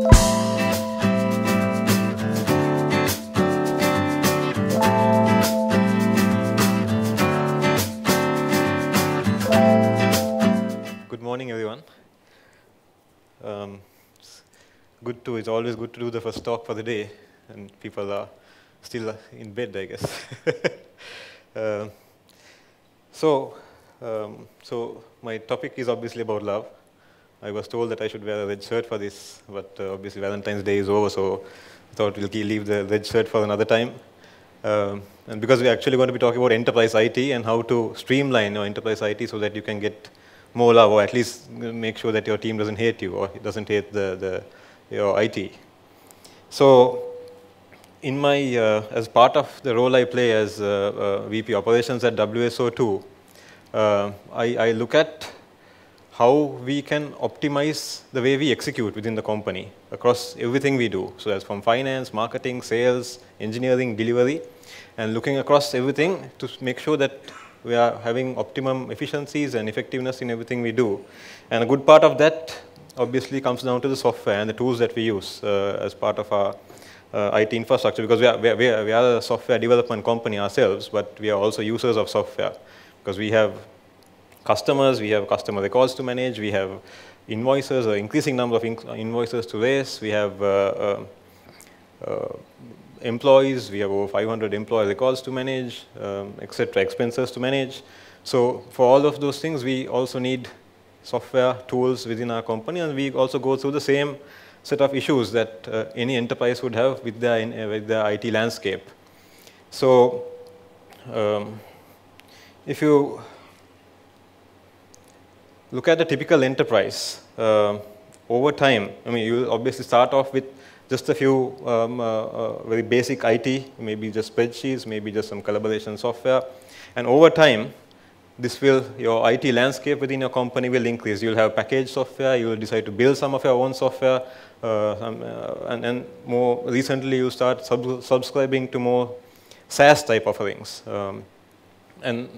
Good morning, everyone. Um, good to, it's always good to do the first talk for the day, and people are still in bed, I guess. uh, so, um, so my topic is obviously about love. I was told that I should wear a red shirt for this, but uh, obviously Valentine's Day is over, so I thought we'll leave the red shirt for another time. Um, and because we're actually going to be talking about enterprise IT and how to streamline your enterprise IT so that you can get more love, or at least make sure that your team doesn't hate you or doesn't hate the, the your IT. So, in my uh, as part of the role I play as uh, uh VP operations at WSO2, uh, I, I look at how we can optimize the way we execute within the company across everything we do. So that's from finance, marketing, sales, engineering, delivery, and looking across everything to make sure that we are having optimum efficiencies and effectiveness in everything we do. And a good part of that obviously comes down to the software and the tools that we use uh, as part of our uh, IT infrastructure because we are, we, are, we are a software development company ourselves, but we are also users of software because we have customers, we have customer records to manage, we have invoices, an increasing number of invoices to raise, we have uh, uh, uh employees, we have over 500 employee records to manage, um, etc., expenses to manage. So for all of those things, we also need software tools within our company, and we also go through the same set of issues that uh, any enterprise would have with their, in, uh, with their IT landscape. So um, if you look at a typical enterprise, uh, over time, I mean, you will obviously start off with just a few um, uh, uh, very basic IT, maybe just spreadsheets, maybe just some collaboration software. And over time, this will, your IT landscape within your company will increase. You'll have packaged software, you will decide to build some of your own software, uh, uh, and, and more recently you start sub subscribing to more SaaS type offerings. Um, and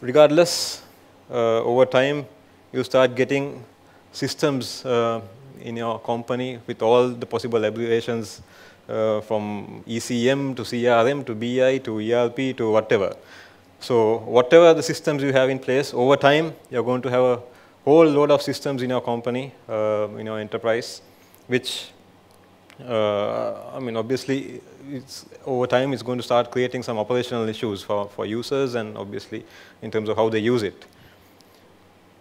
regardless, uh, over time, you start getting systems uh, in your company with all the possible abbreviations uh, from ECM to CRM to BI to ERP to whatever. So whatever the systems you have in place, over time, you're going to have a whole load of systems in your company, uh, in your enterprise, which, uh, I mean, obviously, over time, it's going to start creating some operational issues for, for users and obviously in terms of how they use it.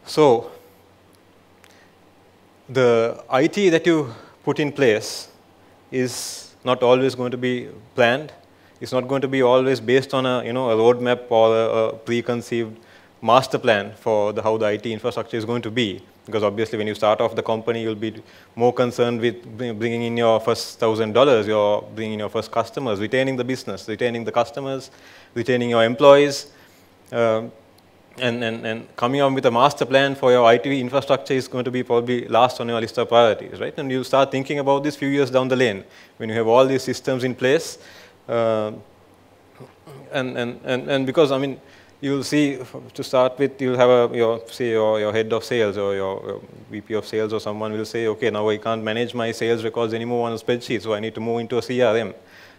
So the IT that you put in place is not always going to be planned. It's not going to be always based on a, you know, a roadmap or a, a preconceived master plan for the, how the IT infrastructure is going to be. Because obviously when you start off the company, you'll be more concerned with bringing in your first thousand dollars, you're bringing in your first customers, retaining the business, retaining the customers, retaining your employees. Um, and, and, and coming up with a master plan for your IT infrastructure is going to be probably last on your list of priorities, right? And you start thinking about this few years down the lane when you have all these systems in place. Uh, and, and, and, and because, I mean, you'll see, to start with, you'll have a, your, say, your, your head of sales or your, your VP of sales or someone will say, okay, now I can't manage my sales records anymore on a spreadsheet, so I need to move into a CRM.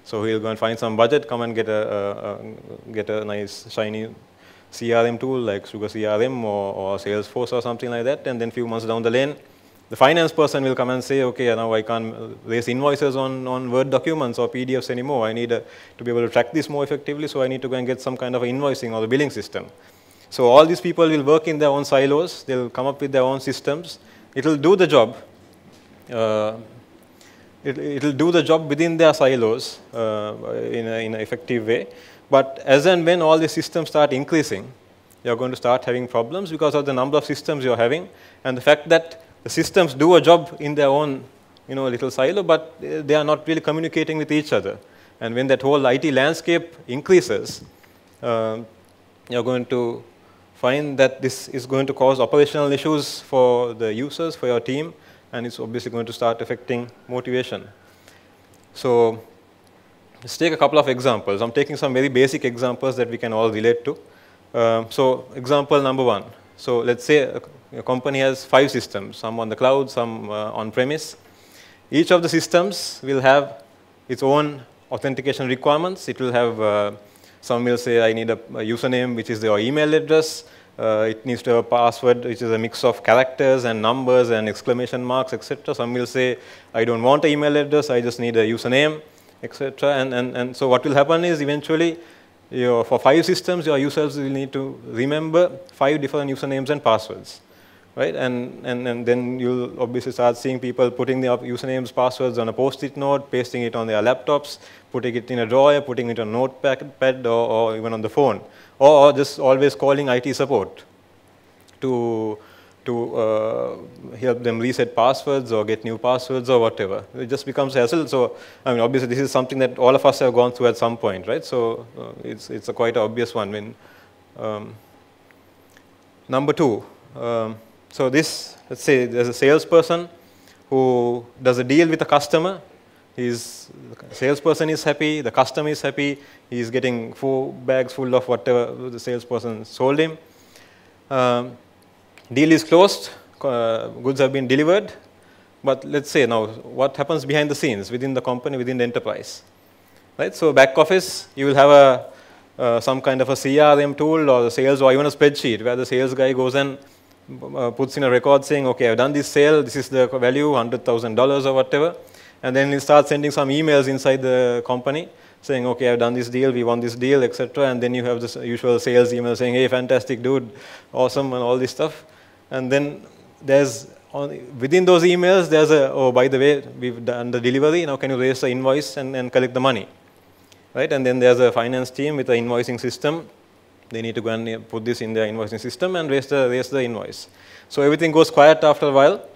So he'll go and find some budget, come and get a, a, a get a nice shiny CRM tool like Sugar CRM or, or Salesforce or something like that, and then few months down the lane, the finance person will come and say, okay, now I can't raise invoices on, on Word documents or PDFs anymore. I need a, to be able to track this more effectively, so I need to go and get some kind of invoicing or a billing system. So all these people will work in their own silos. They'll come up with their own systems. It will do the job. Uh, it will do the job within their silos uh, in, in an effective way. But as and when all the systems start increasing, you're going to start having problems because of the number of systems you're having and the fact that the systems do a job in their own you know, little silo, but they are not really communicating with each other. And when that whole IT landscape increases, uh, you're going to find that this is going to cause operational issues for the users, for your team, and it's obviously going to start affecting motivation. So Let's take a couple of examples. I'm taking some very basic examples that we can all relate to. Um, so example number one. So let's say a your company has five systems, some on the cloud, some uh, on-premise. Each of the systems will have its own authentication requirements. It will have, uh, some will say, I need a, a username, which is your email address. Uh, it needs to have a password, which is a mix of characters and numbers and exclamation marks, etc. Some will say, I don't want an email address, I just need a username, etc. And, and, and so what will happen is eventually, your, for five systems, your users will need to remember five different usernames and passwords right? And, and, and then you'll obviously start seeing people putting their usernames, passwords on a post-it note, pasting it on their laptops, putting it in a drawer, putting it on a notepad or, or even on the phone, or, or just always calling IT support to, to uh, help them reset passwords or get new passwords or whatever. It just becomes hassle. So, I mean, obviously, this is something that all of us have gone through at some point, right? So, uh, it's, it's a quite obvious one. When, um, number two, um, so this, let's say there's a salesperson who does a deal with a customer. He's, the salesperson is happy, the customer is happy, he's getting four bags full of whatever the salesperson sold him. Um, deal is closed, uh, goods have been delivered, but let's say now, what happens behind the scenes within the company, within the enterprise? Right? So back office, you will have a, uh, some kind of a CRM tool or the sales or even a spreadsheet where the sales guy goes and uh, puts in a record saying, okay, I've done this sale, this is the value, $100,000 or whatever. And then he starts sending some emails inside the company saying, okay, I've done this deal, we won this deal, etc. And then you have the usual sales email saying, hey, fantastic dude, awesome, and all this stuff. And then there's, on, within those emails, there's a, oh, by the way, we've done the delivery, now can you raise the invoice and, and collect the money? Right? And then there's a finance team with an invoicing system they need to go and put this in their invoicing system and raise the, raise the invoice. So everything goes quiet after a while.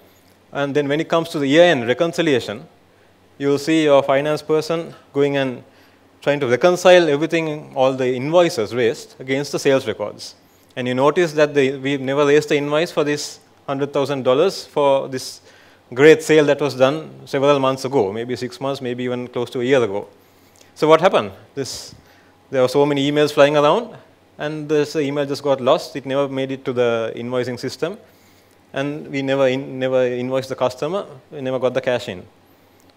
And then when it comes to the year-end reconciliation, you'll see your finance person going and trying to reconcile everything, all the invoices raised against the sales records. And you notice that the, we've never raised the invoice for this $100,000 for this great sale that was done several months ago, maybe six months, maybe even close to a year ago. So what happened? This, there were so many emails flying around, and this email just got lost. It never made it to the invoicing system, and we never in, never invoiced the customer. We never got the cash in.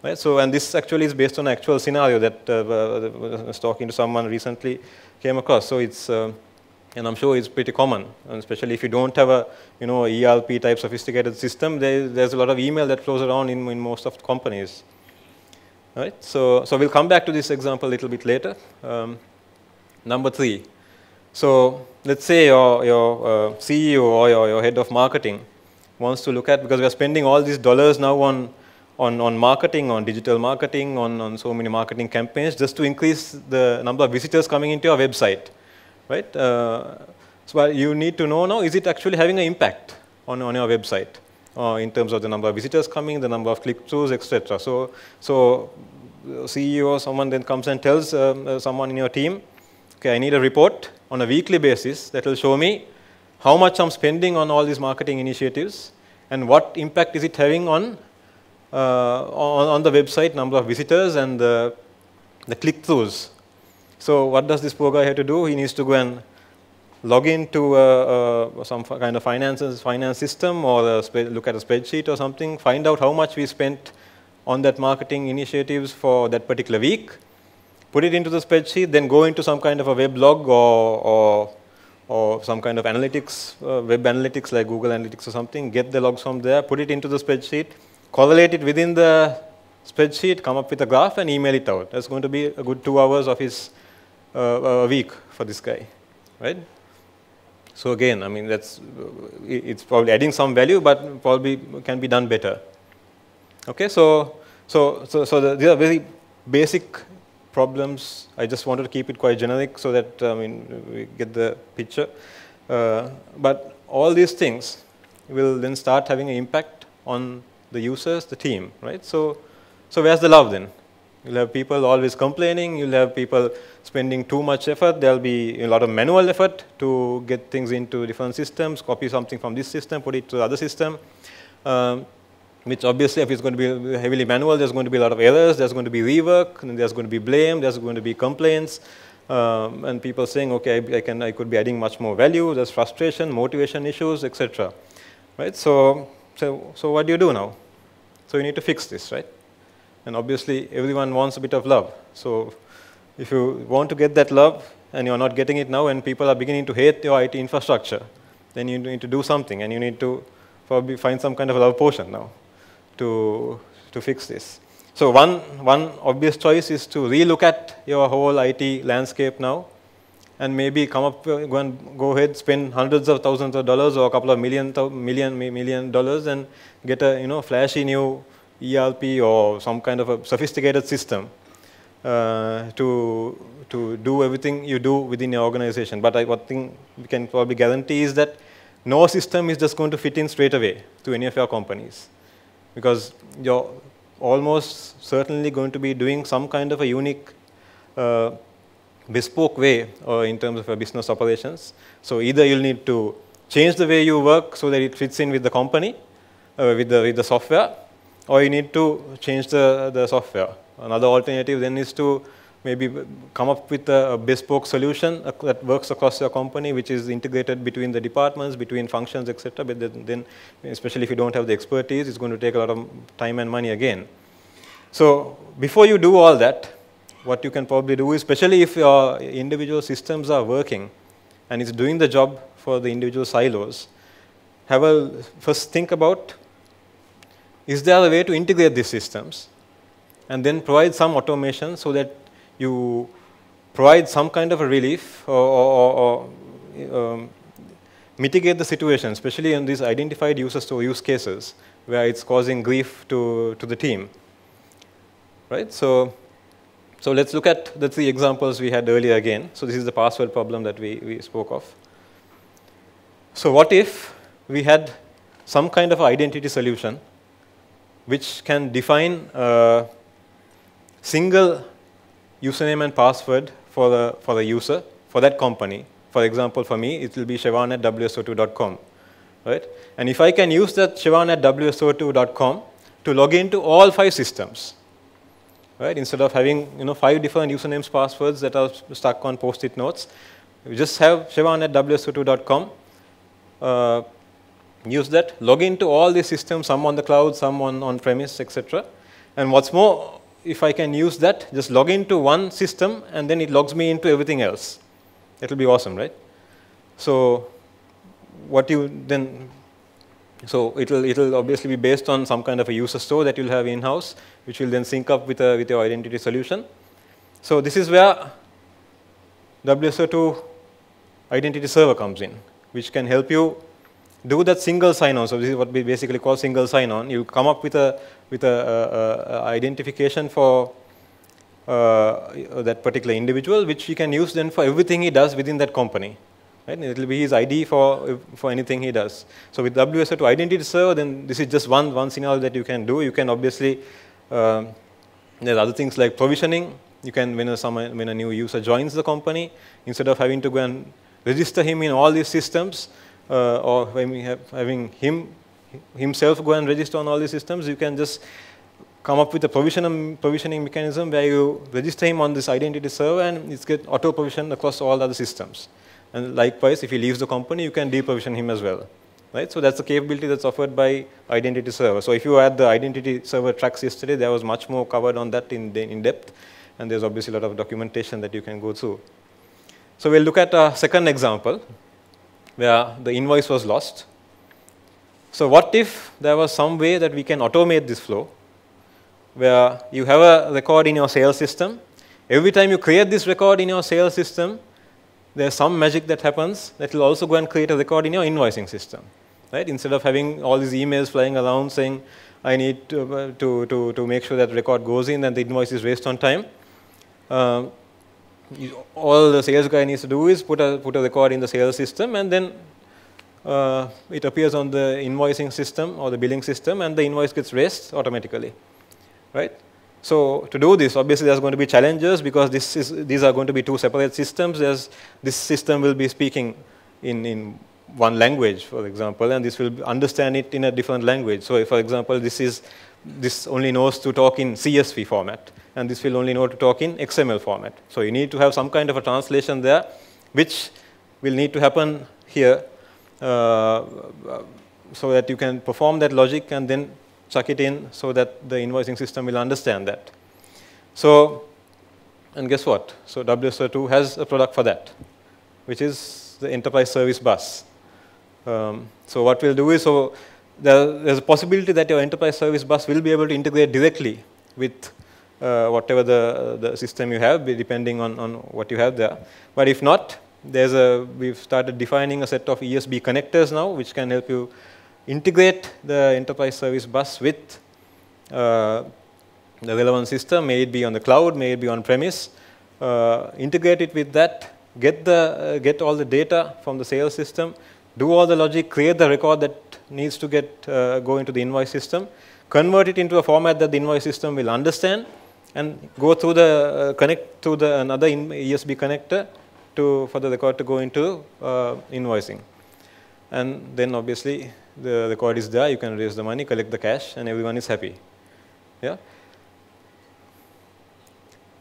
Right? So, and this actually is based on actual scenario that uh, I was talking to someone recently came across. So it's, uh, and I'm sure it's pretty common, and especially if you don't have a, you know, ERP type sophisticated system, there, there's a lot of email that flows around in, in most of the companies. Right? So, so we'll come back to this example a little bit later. Um, number three, so let's say your, your uh, CEO or your, your head of marketing wants to look at, because we're spending all these dollars now on, on, on marketing, on digital marketing, on, on so many marketing campaigns, just to increase the number of visitors coming into your website, right? Uh, so you need to know now, is it actually having an impact on, on your website uh, in terms of the number of visitors coming, the number of click-throughs, etc. So, so CEO or someone then comes and tells um, uh, someone in your team, okay, I need a report on a weekly basis that will show me how much I'm spending on all these marketing initiatives and what impact is it having on, uh, on, on, the website, number of visitors and the, the click-throughs. So what does this poor guy have to do? He needs to go and log into uh, uh, some kind of finances, finance system or look at a spreadsheet or something, find out how much we spent on that marketing initiatives for that particular week, put it into the spreadsheet, then go into some kind of a weblog or, or, or some kind of analytics, uh, web analytics like Google Analytics or something, get the logs from there, put it into the spreadsheet, correlate it within the spreadsheet, come up with a graph and email it out. That's going to be a good two hours of his uh, a week for this guy, right? So again, I mean, that's, it's probably adding some value, but probably can be done better. Okay, so, so, so, so the, these are very basic problems. I just wanted to keep it quite generic so that I mean we get the picture. Uh, but all these things will then start having an impact on the users, the team, right? So, so where's the love then? You'll have people always complaining. You'll have people spending too much effort. There'll be a lot of manual effort to get things into different systems, copy something from this system, put it to the other system. Um, which obviously if it's going to be heavily manual, there's going to be a lot of errors, there's going to be rework, and there's going to be blame, there's going to be complaints, um, and people saying, okay, I, can, I could be adding much more value, there's frustration, motivation issues, etc. right? So, so, so what do you do now? So you need to fix this, right? And obviously, everyone wants a bit of love. So if you want to get that love and you're not getting it now and people are beginning to hate your IT infrastructure, then you need to do something and you need to probably find some kind of love potion now to, to fix this. So one, one obvious choice is to relook at your whole IT landscape now and maybe come up, go and go ahead, spend hundreds of thousands of dollars or a couple of million, million, million dollars and get a you know flashy new ERP or some kind of a sophisticated system uh, to to do everything you do within your organization. But I, what thing we can probably guarantee is that no system is just going to fit in straight away to any of your companies because you're almost certainly going to be doing some kind of a unique uh, bespoke way uh, in terms of your business operations. So either you'll need to change the way you work so that it fits in with the company, uh, with, the, with the software, or you need to change the, the software. Another alternative then is to maybe come up with a, bespoke solution that works across your company, which is integrated between the departments, between functions, etc. But then, then, especially if you don't have the expertise, it's going to take a lot of time and money again. So before you do all that, what you can probably do, especially if your individual systems are working and it's doing the job for the individual silos, have a first think about is there a way to integrate these systems and then provide some automation so that you provide some kind of a relief or, or, or um, mitigate the situation, especially in these identified uses or use cases where it's causing grief to, to the team. Right? So so let's look at the three examples we had earlier again. So this is the password problem that we, we spoke of. So what if we had some kind of identity solution which can define a single username and password for the, for the user, for that company. For example, for me, it will be Shevan at wso2.com. Right? And if I can use that Shevan at wso2.com to log into all five systems, right? Instead of having you know five different usernames, passwords that are stuck on post-it notes, you just have Shevan at wso2.com. Uh, use that, log into all these systems, some on the cloud, some on on-premise, etc. And what's more, if I can use that, just log into one system and then it logs me into everything else. Will be awesome, right? So what you then so it will, it will obviously be based on some kind of a user store that you'll have in-house, which will then sync up with, a, with your identity solution. So this is where WSO2 identity server comes in, which can help you do that single sign-on. So this is what we basically call single sign-on. You come up with a with a, a, a identification for uh, that particular individual, which you can use then for everything he does within that company. Right? It will be his ID for, for anything he does. So with WSO2 identity server, then this is just one, one scenario that you can do. You can obviously, um, there's other things like provisioning. You can, when a, someone, when a new user joins the company, instead of having to go and register him in all these systems, uh, or when we have, having him himself go and register on all these systems, you can just come up with a provision, provisioning mechanism where you register him on this identity server and it's get auto provisioned across all other systems. And likewise, if he leaves the company, you can deprovision him as well. Right? So that's the capability that's offered by identity server. So if you had the identity server tracks yesterday, there was much more covered on that in, in depth. And there's obviously a lot of documentation that you can go through. So we'll look at a second example where the invoice was lost. So what if there was some way that we can automate this flow where you have a record in your sales system. Every time you create this record in your sales system, there's some magic that happens that will also go and create a record in your invoicing system. Right? Instead of having all these emails flying around saying, I need to, uh, to, to, to make sure that record goes in and the invoice is raised on time. You, all the sales guy needs to do is put a, put a record in the sales system and then uh, it appears on the invoicing system or the billing system and the invoice gets raised automatically. Right? So to do this, obviously there's going to be challenges because this is, these are going to be two separate systems. There's, this system will be speaking in, in one language, for example, and this will understand it in a different language. So if, for example, this, is, this only knows to talk in CSV format, and this will only know to talk in XML format. So you need to have some kind of a translation there, which will need to happen here uh, so that you can perform that logic and then chuck it in so that the invoicing system will understand that. So, and guess what? So WSO2 has a product for that, which is the enterprise service bus. Um, so what we'll do is, so there, there's a possibility that your enterprise service bus will be able to integrate directly with uh, whatever the, the system you have, depending on, on what you have there. But if not, there's a, we've started defining a set of ESB connectors now, which can help you integrate the enterprise service bus with uh, the relevant system, may it be on the cloud, may it be on premise, uh, integrate it with that, get, the, uh, get all the data from the sales system, do all the logic, create the record that needs to get uh, go into the invoice system, convert it into a format that the invoice system will understand, and go through the uh, connect to the another ESB connector to for the record to go into uh, invoicing. And then obviously the record is there, you can raise the money, collect the cash, and everyone is happy. Yeah.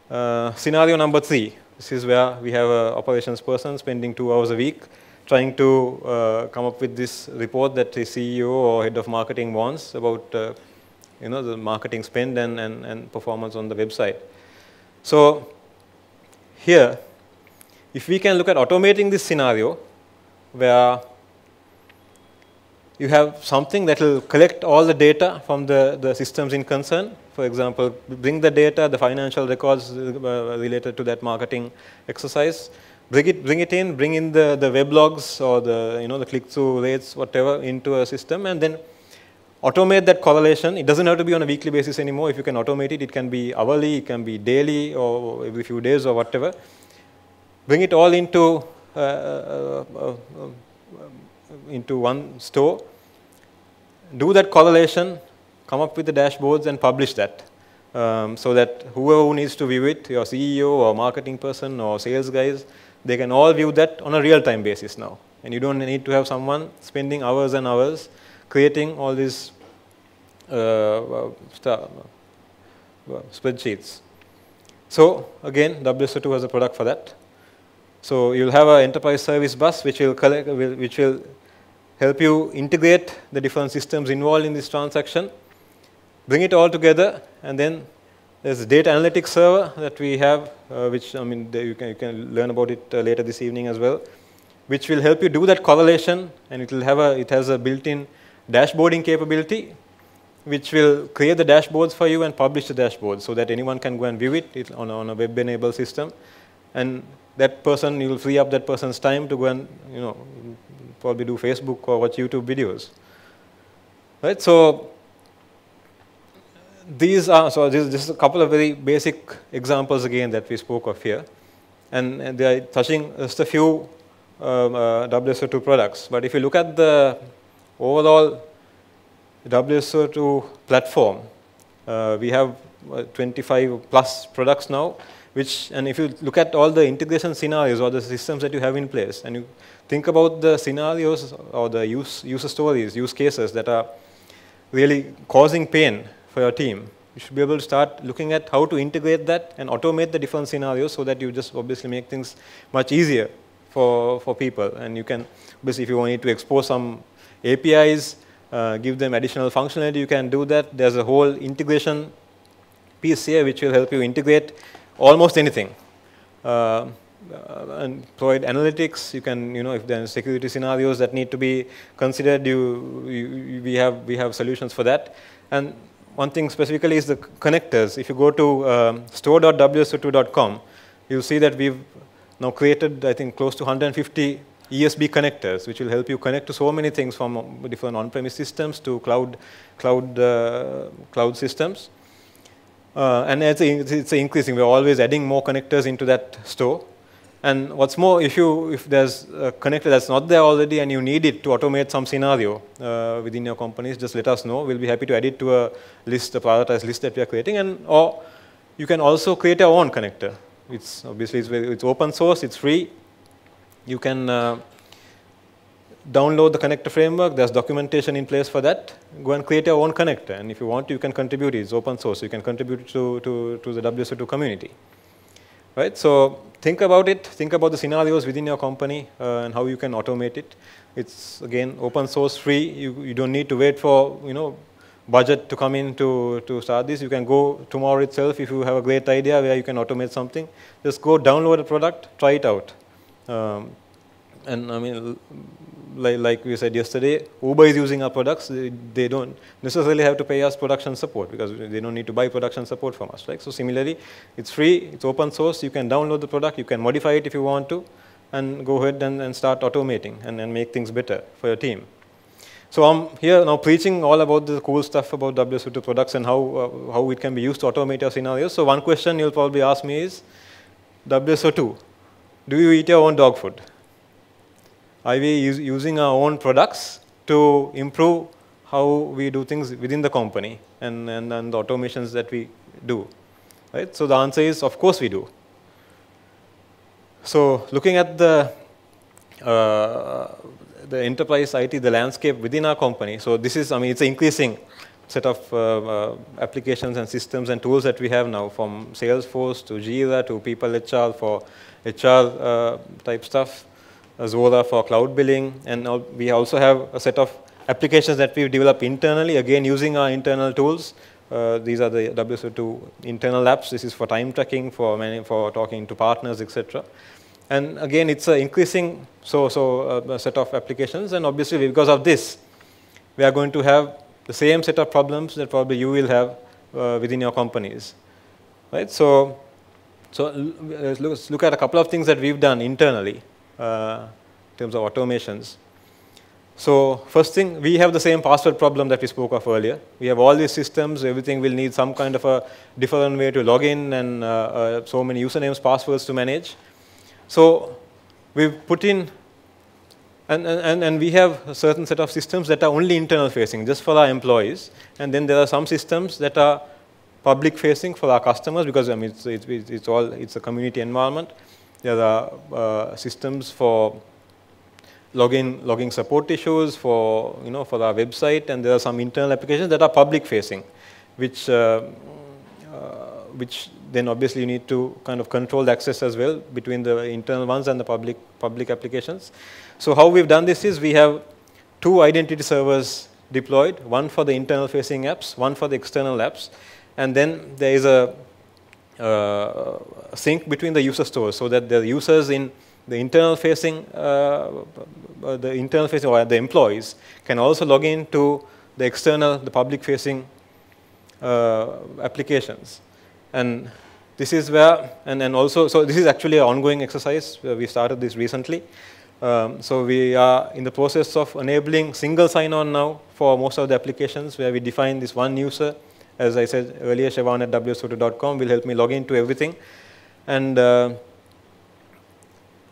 Uh, scenario number three. This is where we have an operations person spending two hours a week trying to uh, come up with this report that the CEO or head of marketing wants about uh, you know, the marketing spend and, and, and performance on the website. So here, if we can look at automating this scenario where you have something that will collect all the data from the, the systems in concern. For example, bring the data, the financial records uh, related to that marketing exercise, bring it, bring it in, bring in the, the web logs or the, you know, the click-through rates, whatever, into a system, and then automate that correlation. It doesn't have to be on a weekly basis anymore. If you can automate it, it can be hourly, it can be daily, or every few days, or whatever. Bring it all into uh, uh, uh, uh into one store, do that correlation, come up with the dashboards and publish that. Um, so that whoever needs to view it, your CEO or marketing person or sales guys, they can all view that on a real-time basis now. And you don't need to have someone spending hours and hours creating all these uh, uh, spreadsheets. So again, WSO2 has a product for that. So you'll have an enterprise service bus which will, collect, which will help you integrate the different systems involved in this transaction, bring it all together, and then there's a data analytics server that we have, uh, which I mean you can, you can learn about it uh, later this evening as well, which will help you do that correlation, and it will have a it has a built-in dashboarding capability, which will create the dashboards for you and publish the dashboards so that anyone can go and view it on, on a web-enabled system, and that person you will free up that person's time to go and you know probably do Facebook or watch YouTube videos. Right? So these are so this, is a couple of very basic examples again that we spoke of here, and, and they are touching just a few um, uh, WSO2 products. But if you look at the overall WSO2 platform, uh, we have uh, 25 plus products now, which and if you look at all the integration scenarios or the systems that you have in place, and you think about the scenarios or the use, user stories, use cases that are really causing pain for your team. You should be able to start looking at how to integrate that and automate the different scenarios so that you just obviously make things much easier for, for people. And you can, obviously, if you need to expose some APIs, uh, give them additional functionality, you can do that. There's a whole integration piece here which will help you integrate almost anything. Uh, uh, and provide analytics. You can, you know, if there are security scenarios that need to be considered, you, you, we have we have solutions for that. And one thing specifically is the connectors. If you go to um, store.wso2.com, you'll see that we've now created, I think, close to 150 ESB connectors, which will help you connect to so many things from different on-premise systems to cloud, cloud, uh, cloud systems. Uh, and it's, it's increasing. We're always adding more connectors into that store. And what's more, if, you, if there's a connector that's not there already and you need it to automate some scenario uh, within your companies, just let us know. We'll be happy to add it to a list, a prioritized list that we are creating. And, or you can also create your own connector. It's obviously it's, it's open source, it's free. You can uh, download the connector framework. There's documentation in place for that. Go and create your own connector. And if you want, you can contribute. It's open source. You can contribute to, to, to the WSO2 community. right? So think about it, think about the scenarios within your company uh, and how you can automate it. It's again open source free. You, you don't need to wait for you know budget to come in to, to start this. You can go tomorrow itself if you have a great idea where you can automate something. Just go download a product, try it out. Um, and I mean, like, like we said yesterday, Uber is using our products. They, they, don't necessarily have to pay us production support because they don't need to buy production support from us. Right? So similarly, it's free, it's open source. You can download the product, you can modify it if you want to, and go ahead and, and start automating and, and make things better for your team. So I'm here now preaching all about the cool stuff about WSO2 products and how, uh, how it can be used to automate your scenarios. So one question you'll probably ask me is, WSO2, do you eat your own dog food? Are we using our own products to improve how we do things within the company and, and, and the automations that we do? Right? So the answer is, of course we do. So looking at the uh, the enterprise IT, the landscape within our company. So this is, I mean, it's an increasing set of uh, uh, applications and systems and tools that we have now, from Salesforce to Jira to People HR for HR uh, type stuff, Zuora for cloud billing, and we also have a set of applications that we've developed internally, again using our internal tools. Uh, these are the WSO2 internal apps. This is for time tracking, for, many, for talking to partners, etc. And again, it's an increasing so, so uh, set of applications. And obviously, because of this, we are going to have the same set of problems that probably you will have uh, within your companies. Right? So, so let's look, let's look, at a couple of things that we've done internally uh, in terms of automations. So first thing, we have the same password problem that we spoke of earlier. We have all these systems, everything will need some kind of a different way to log in and uh, uh, so many usernames, passwords to manage. So we've put in, and, and, and we have a certain set of systems that are only internal facing, just for our employees. And then there are some systems that are public facing for our customers because I mean, it's, it's, it's all, it's a community environment. There are uh, systems for login, logging support issues for, you know, for our website, and there are some internal applications that are public facing, which, uh, uh, which then obviously you need to kind of control the access as well between the internal ones and the public, public applications. So how we've done this is we have two identity servers deployed, one for the internal facing apps, one for the external apps, and then there is a uh, sync between the user stores so that the users in the internal facing, uh, uh the internal facing or the employees can also log in to the external, the public facing uh, applications. And this is where, and, and also, so this is actually an ongoing exercise. We started this recently. Um, so we are in the process of enabling single sign-on now for most of the applications where we define this one user. As I said earlier, Shevan at wso2.com will help me log into everything. And uh,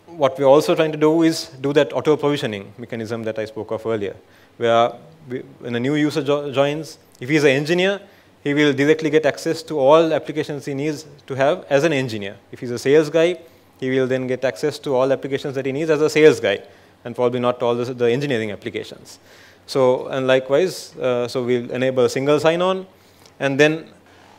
what we're also trying to do is do that auto-provisioning mechanism that I spoke of earlier, where we, when a new user jo joins, if he's an engineer, he will directly get access to all applications he needs to have as an engineer. If he's a sales guy, he will then get access to all applications that he needs as a sales guy, and probably not all the, the engineering applications. So, and likewise, uh, so we'll enable single sign-on, and then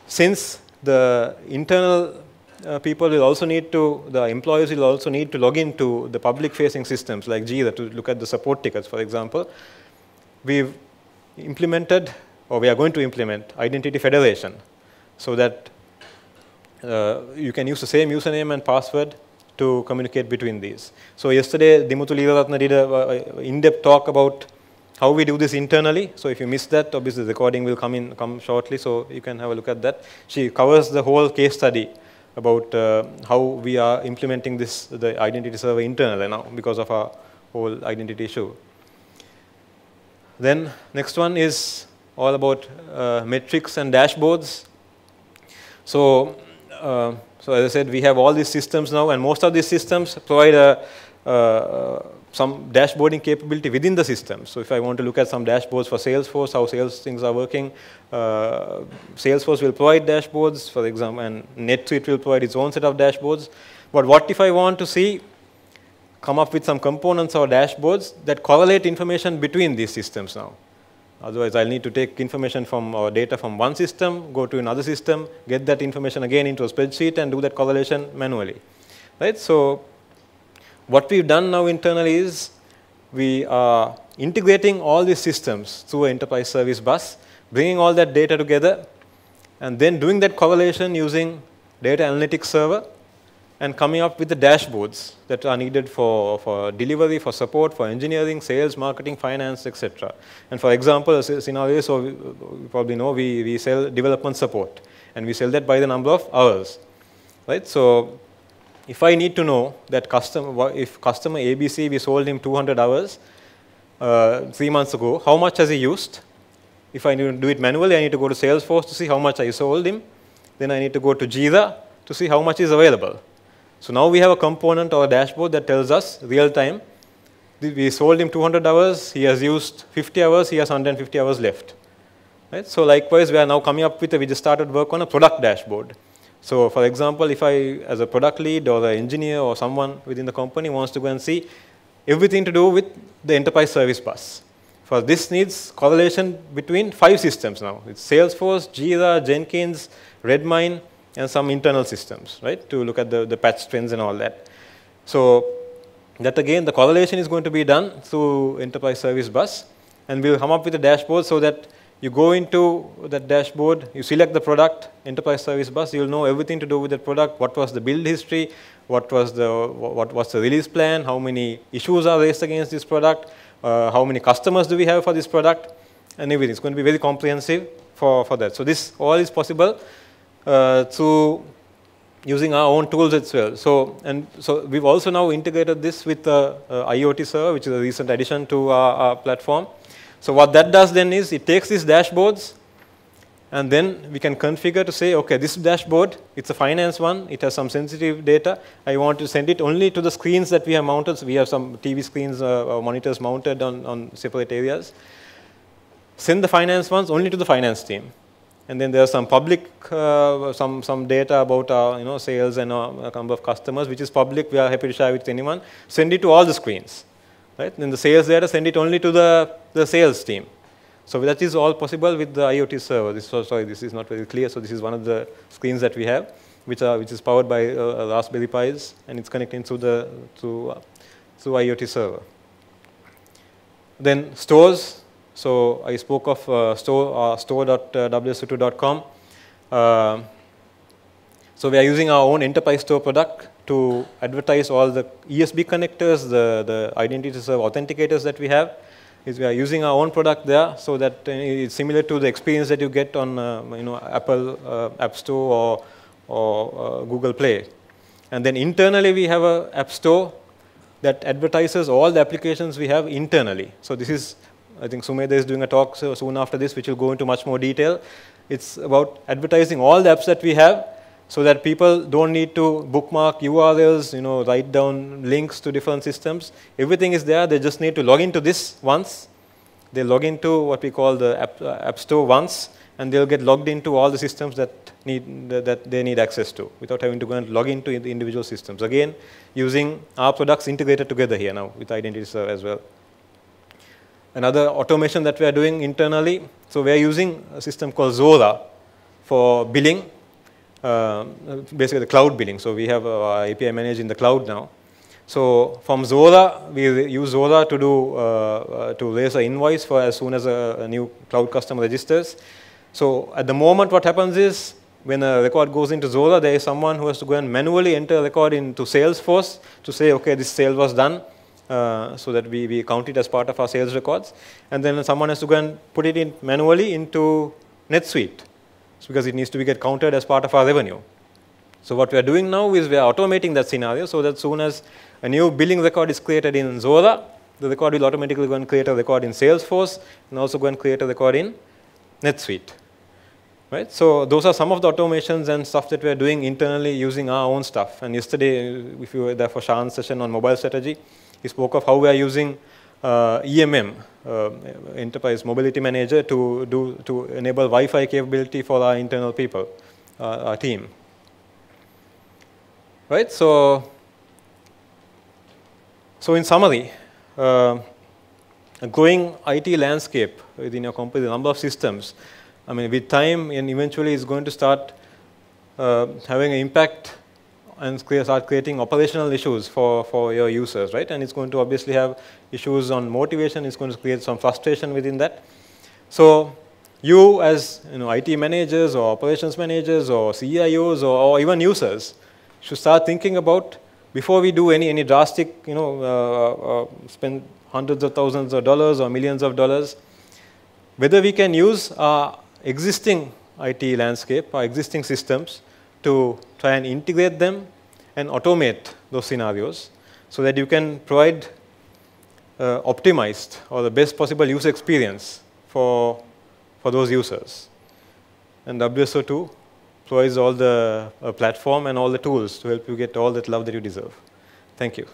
since the internal uh, people will also need to, the employees will also need to log into the public-facing systems like Jira to look at the support tickets, for example. We've implemented or we are going to implement identity federation so that uh, you can use the same username and password to communicate between these. So yesterday, Dimuthu Leelarathne did an in-depth talk about how we do this internally. So if you miss that, obviously the recording will come in come shortly, so you can have a look at that. She covers the whole case study about uh, how we are implementing this the identity server internally now because of our whole identity issue. Then next one is all about uh, metrics and dashboards. So, uh, so as I said, we have all these systems now, and most of these systems provide a, uh, some dashboarding capability within the system. So if I want to look at some dashboards for Salesforce, how sales things are working, uh, Salesforce will provide dashboards, for example, and NetSuite will provide its own set of dashboards. But what if I want to see, come up with some components or dashboards that correlate information between these systems now? Otherwise, I'll need to take information from or data from one system, go to another system, get that information again into a spreadsheet and do that correlation manually. Right? So what we've done now internally is we are integrating all these systems through an enterprise service bus, bringing all that data together, and then doing that correlation using data analytics server and coming up with the dashboards that are needed for, for delivery, for support, for engineering, sales, marketing, finance, etc. And for example, scenario, so you probably know we, we sell development support, and we sell that by the number of hours. Right? So if I need to know that customer, if customer ABC, we sold him 200 hours uh, three months ago, how much has he used? If I need to do it manually, I need to go to Salesforce to see how much I sold him. Then I need to go to Jira to see how much is available. So now we have a component or a dashboard that tells us real time. We sold him 200 hours, he has used 50 hours, he has 150 hours left. Right? So likewise, we are now coming up with, a, we just started work on a product dashboard. So for example, if I, as a product lead or an engineer or someone within the company wants to go and see everything to do with the enterprise service bus. For this needs correlation between five systems now. It's Salesforce, Jira, Jenkins, Redmine, and some internal systems, right, to look at the, the patch trends and all that. So that again, the correlation is going to be done through enterprise service bus, and we'll come up with a dashboard so that you go into that dashboard, you select the product, enterprise service bus, you'll know everything to do with that product, what was the build history, what was the, what was the release plan, how many issues are raised against this product, uh, how many customers do we have for this product, and everything. It's going to be very comprehensive for, for that. So this all is possible uh, through using our own tools as well. So, and so we've also now integrated this with the uh, IoT server, which is a recent addition to our, our platform. So what that does then is it takes these dashboards and then we can configure to say, okay, this dashboard, it's a finance one, it has some sensitive data. I want to send it only to the screens that we have mounted. So we have some TV screens, uh, monitors mounted on, on separate areas. Send the finance ones only to the finance team. And then there's some public, uh, some, some data about our you know, sales and a number of customers, which is public. We are happy to share with anyone. Send it to all the screens. Right? Then the sales data, send it only to the, the sales team. So that is all possible with the IoT server. This, sorry, this is not very clear. So this is one of the screens that we have, which, are, which is powered by uh, Raspberry Pis, and it's connecting to the to, uh, through IoT server. Then stores. So I spoke of uh, store uh, store.wso2.com. Uh, so we are using our own enterprise store product to advertise all the ESB connectors, the, the identity server authenticators that we have is we are using our own product there so that uh, it's similar to the experience that you get on uh, you know, Apple uh, App Store or, or Google Play. And then internally we have an app store that advertises all the applications we have internally. So this is, I think Sumedha is doing a talk so soon after this, which will go into much more detail. It's about advertising all the apps that we have so that people don't need to bookmark URLs, you know, write down links to different systems. Everything is there. They just need to log into this once. They log into what we call the app, uh, app Store once, and they'll get logged into all the systems that need that they need access to without having to go and log into the individual systems. Again, using our products integrated together here now with Identity Server as well. Another automation that we are doing internally, so we are using a system called Zuora for billing basically the cloud billing. So we have API managed in the cloud now. So from Zuora, we use Zuora to do uh, uh, to raise an invoice for as soon as a, a, new cloud customer registers. So at the moment, what happens is when a record goes into Zuora, there is someone who has to go and manually enter a record into Salesforce to say, okay, this sale was done, uh, so that we, we count it as part of our sales records. And then someone has to go and put it in manually into NetSuite because it needs to be get counted as part of our revenue. So what we are doing now is we are automating that scenario so that soon as a new billing record is created in Zuora, the record will automatically go and create a record in Salesforce and also go and create a record in NetSuite. Right? So those are some of the automations and stuff that we are doing internally using our own stuff. And yesterday, if you were there for Sean's session on mobile strategy, he spoke of how we are using EMM, uh, Enterprise Mobility Manager, to, do, to enable Wi-Fi capability for our internal people, uh, our team. Right, so, so in summary, uh, a growing IT landscape within your company, the number of systems. I mean, with time, and eventually, it's going to start uh, having an impact and start creating operational issues for, for your users, right? And it's going to obviously have issues on motivation. It's going to create some frustration within that. So you as you know, IT managers or operations managers or CIOs or, or even users should start thinking about before we do any, any drastic, you know, uh, uh, spend hundreds of thousands of dollars or millions of dollars, whether we can use our existing IT landscape, our existing systems to try and integrate them and automate those scenarios so that you can provide uh, optimized or the best possible user experience for, for those users. And WSO2 provides all the uh, platform and all the tools to help you get all that love that you deserve. Thank you.